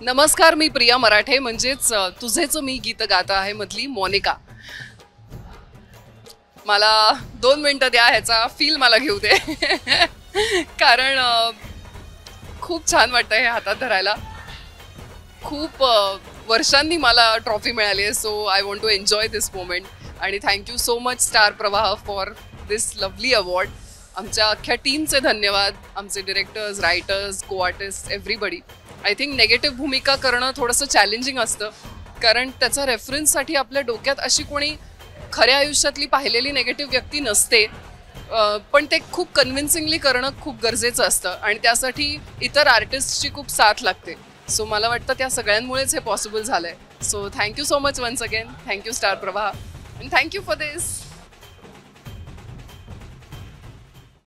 नमस्कार मी प्रिया मराठे म्हणजेच तुझेचं तुझेच मी गीत गाता आहे मधली मोनिका. मला दोन मिनटं द्या ह्याचा फील मला घेऊ दे. कारण खूप छान वाटतं हे हातात धरायला. खूप वर्षांनी मला ट्रॉफी मिळाली आहे so I want to enjoy this moment आणि thank you so much Star Pravah for this lovely award आमच्या अख्ख्या टीमचे धन्यवाद आमचे directors writers co artist everybody I think negative भूमिका करणं थोडंसं चॅलेंजिंग असतं. कारण त्याचा रेफरन्ससाठी आपल्या डोक्यात अशी कोणी खऱ्या आयुष्यातली पाहिलेली नेगेटिव्ह व्यक्ती नसते. पण ते खूप कन्व्हिन्सिंगली करणं खूप गरजेचं असतं. आणि त्यासाठी इतर आर्टिस्टची खूप साथ लागते. सो मला वाटतं त्या सगळ्यांमुळेच हे पॉसिबल झालं आहे so thank you so much once again thank you Star Prabha and thank you for this